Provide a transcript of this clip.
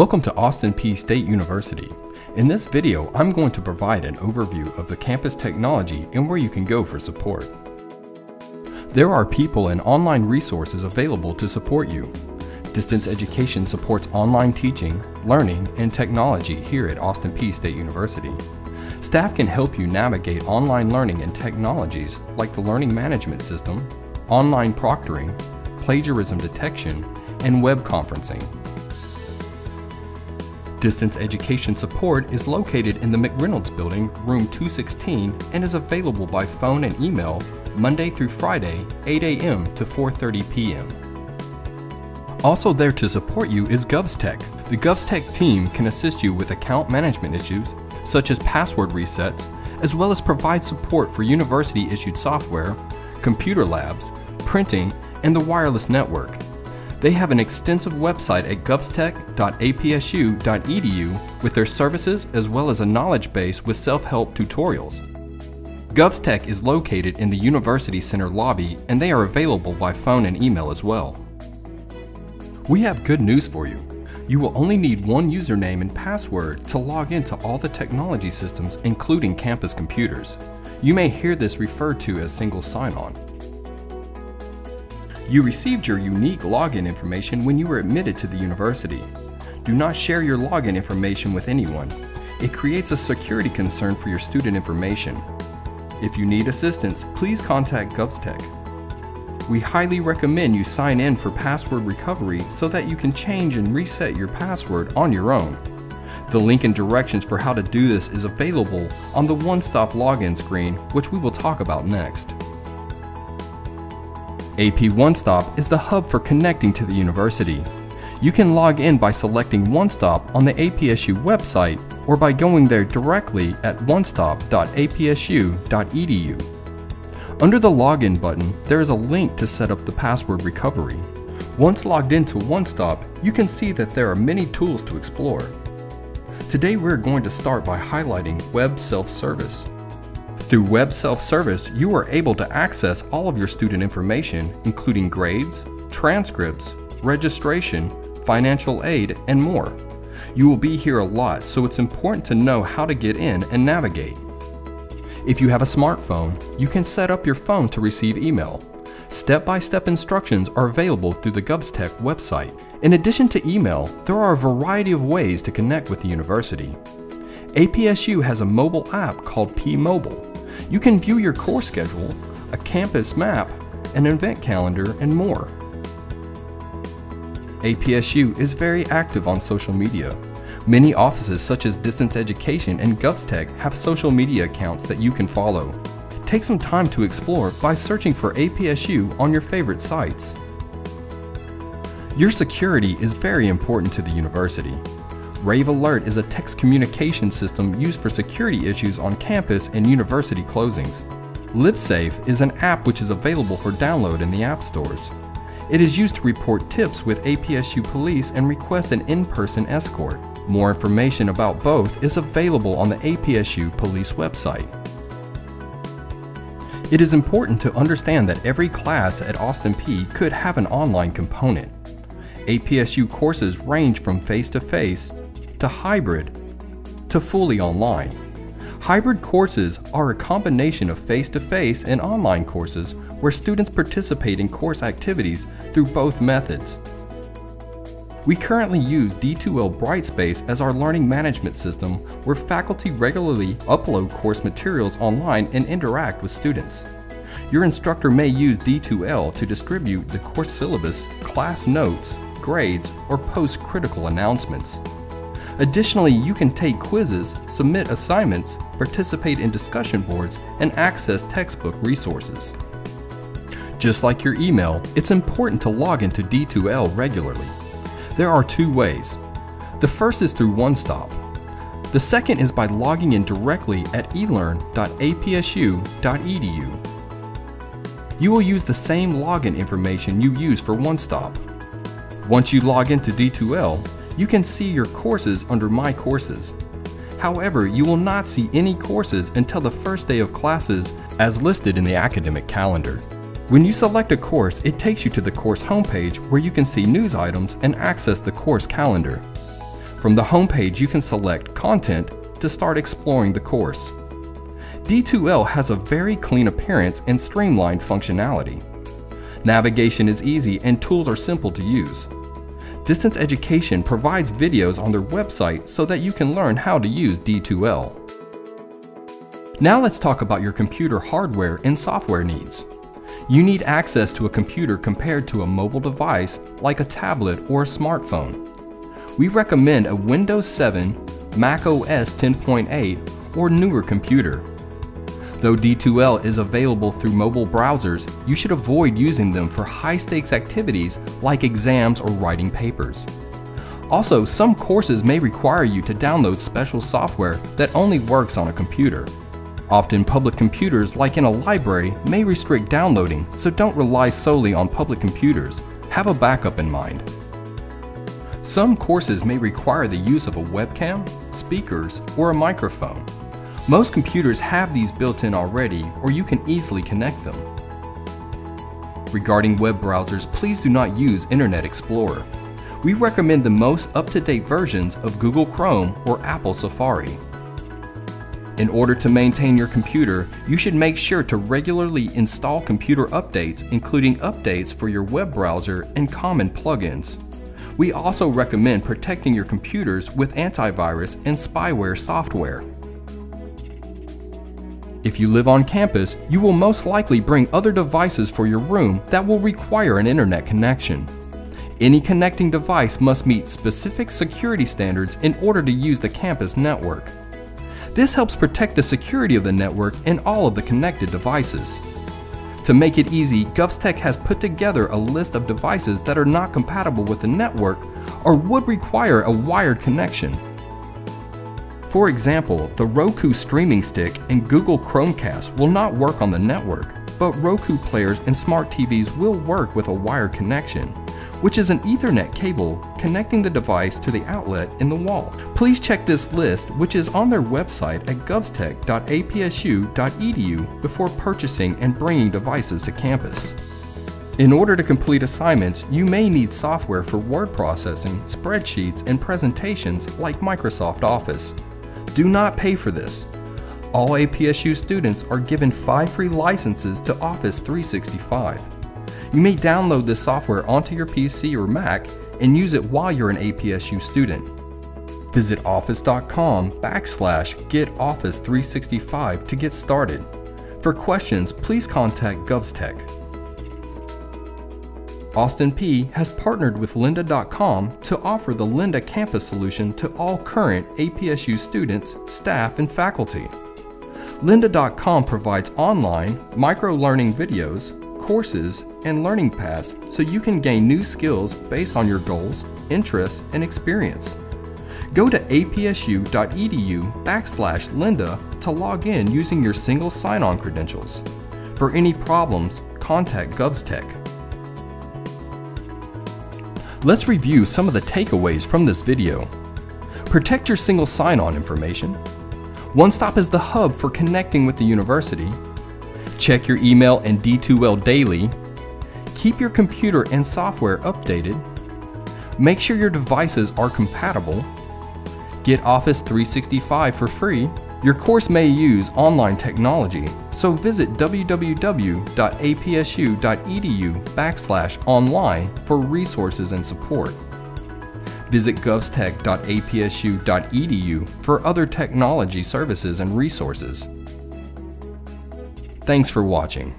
Welcome to Austin Peay State University. In this video, I'm going to provide an overview of the campus technology and where you can go for support. There are people and online resources available to support you. Distance education supports online teaching, learning, and technology here at Austin Peay State University. Staff can help you navigate online learning and technologies like the Learning Management System, online proctoring, plagiarism detection, and web conferencing. Distance education support is located in the McReynolds Building, room 216, and is available by phone and email Monday through Friday, 8 a.m. to 4.30 p.m. Also there to support you is GovsTech. The GovsTech team can assist you with account management issues, such as password resets, as well as provide support for university-issued software, computer labs, printing, and the wireless network. They have an extensive website at govstech.apsu.edu with their services as well as a knowledge base with self-help tutorials. GovsTech is located in the University Center lobby and they are available by phone and email as well. We have good news for you. You will only need one username and password to log into all the technology systems including campus computers. You may hear this referred to as single sign-on. You received your unique login information when you were admitted to the university. Do not share your login information with anyone. It creates a security concern for your student information. If you need assistance, please contact GovsTech. We highly recommend you sign in for password recovery so that you can change and reset your password on your own. The link and directions for how to do this is available on the one-stop login screen, which we will talk about next. AP One Stop is the hub for connecting to the university. You can log in by selecting One Stop on the APSU website or by going there directly at onestop.apsu.edu. Under the Login button, there is a link to set up the password recovery. Once logged into OneStop, you can see that there are many tools to explore. Today we're going to start by highlighting Web Self-Service. Through Web Self-Service, you are able to access all of your student information, including grades, transcripts, registration, financial aid, and more. You will be here a lot, so it's important to know how to get in and navigate. If you have a smartphone, you can set up your phone to receive email. Step-by-step -step instructions are available through the GovsTech website. In addition to email, there are a variety of ways to connect with the university. APSU has a mobile app called Peay Mobile. You can view your course schedule, a campus map, an event calendar, and more. APSU is very active on social media. Many offices such as Distance Education and GovsTech have social media accounts that you can follow. Take some time to explore by searching for APSU on your favorite sites. Your security is very important to the university. Rave Alert is a text communication system used for security issues on campus and university closings. LiveSafe is an app which is available for download in the app stores. It is used to report tips with APSU police and request an in-person escort. More information about both is available on the APSU police website. It is important to understand that every class at Austin Peay could have an online component. APSU courses range from face-to-face to hybrid to fully online. Hybrid courses are a combination of face-to-face and online courses where students participate in course activities through both methods. We currently use D2L Brightspace as our learning management system where faculty regularly upload course materials online and interact with students. Your instructor may use D2L to distribute the course syllabus, class notes, grades, or post critical announcements. Additionally, you can take quizzes, submit assignments, participate in discussion boards, and access textbook resources. Just like your email, it's important to log into D2L regularly. There are two ways. The first is through OneStop. The second is by logging in directly at elearn.apsu.edu. You will use the same login information you use for OneStop. Once you log into D2L, you can see your courses under My Courses. However, you will not see any courses until the first day of classes as listed in the academic calendar. When you select a course, it takes you to the course homepage where you can see news items and access the course calendar. From the homepage, you can select Content to start exploring the course. D2L has a very clean appearance and streamlined functionality. Navigation is easy and tools are simple to use. Distance Education provides videos on their website so that you can learn how to use D2L. Now let's talk about your computer hardware and software needs. You need access to a computer compared to a mobile device like a tablet or a smartphone. We recommend a Windows 7, Mac OS 10.8, or newer computer. Though D2L is available through mobile browsers, you should avoid using them for high-stakes activities like exams or writing papers. Also, some courses may require you to download special software that only works on a computer. Often public computers, like in a library, may restrict downloading, so don't rely solely on public computers. Have a backup in mind. Some courses may require the use of a webcam, speakers, or a microphone. Most computers have these built in already, or you can easily connect them. Regarding web browsers, please do not use Internet Explorer. We recommend the most up-to-date versions of Google Chrome or Apple Safari. In order to maintain your computer, you should make sure to regularly install computer updates, including updates for your web browser and common plugins. We also recommend protecting your computers with antivirus and spyware software. If you live on campus, you will most likely bring other devices for your room that will require an internet connection. Any connecting device must meet specific security standards in order to use the campus network. This helps protect the security of the network and all of the connected devices. To make it easy, GovsTech has put together a list of devices that are not compatible with the network or would require a wired connection. For example, the Roku streaming stick and Google Chromecast will not work on the network, but Roku players and smart TVs will work with a wired connection, which is an Ethernet cable connecting the device to the outlet in the wall. Please check this list, which is on their website at govstech.apsu.edu before purchasing and bringing devices to campus. In order to complete assignments, you may need software for word processing, spreadsheets, and presentations like Microsoft Office. Do not pay for this. All APSU students are given 5 free licenses to Office 365. You may download this software onto your PC or Mac and use it while you're an APSU student. Visit office.com backslash get Office 365 to get started. For questions, please contact GovsTech. Austin Peay has partnered with lynda.com to offer the Lynda campus solution to all current APSU students, staff, and faculty. lynda.com provides online, micro-learning videos, courses, and learning paths so you can gain new skills based on your goals, interests, and experience. Go to apsu.edu backslash lynda to log in using your single sign-on credentials. For any problems, contact GovsTech. Let's review some of the takeaways from this video. Protect your single sign-on information. OneStop is the hub for connecting with the university. Check your email and D2L daily. Keep your computer and software updated. Make sure your devices are compatible. Get Office 365 for free your course may use online technology, so visit www.apsu.edu backslash online for resources and support. Visit govstech.apsu.edu for other technology services and resources. Thanks for watching.